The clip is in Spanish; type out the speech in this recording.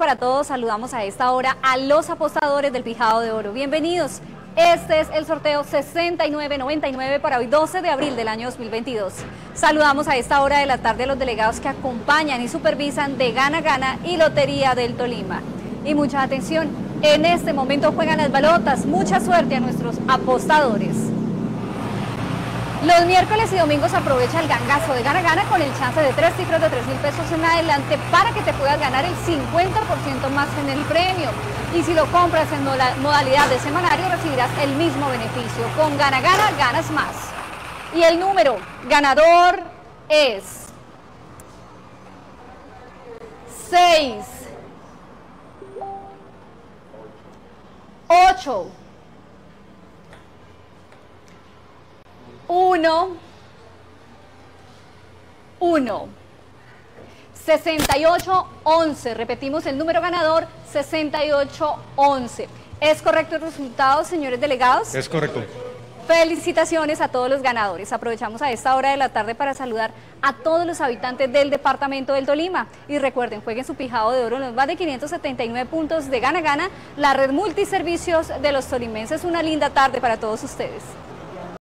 para todos. Saludamos a esta hora a los apostadores del Pijado de Oro. Bienvenidos. Este es el sorteo 6999 para hoy 12 de abril del año 2022. Saludamos a esta hora de la tarde a los delegados que acompañan y supervisan de Gana Gana y Lotería del Tolima. Y mucha atención, en este momento juegan las balotas. Mucha suerte a nuestros apostadores. Los miércoles y domingos aprovecha el gangazo de Gana Gana con el chance de tres cifras de 3 mil pesos en adelante para que te puedas ganar el 50% más en el premio. Y si lo compras en modalidad de semanario recibirás el mismo beneficio. Con Gana Gana ganas más. Y el número ganador es 6, 8, 1, 1. 6811. Repetimos el número ganador, 6811. ¿Es correcto el resultado, señores delegados? Es correcto. Felicitaciones a todos los ganadores. Aprovechamos a esta hora de la tarde para saludar a todos los habitantes del departamento del Tolima. Y recuerden, jueguen su pijado de oro en los más de 579 puntos de Gana Gana, la red multiservicios de los tolimenses. Una linda tarde para todos ustedes.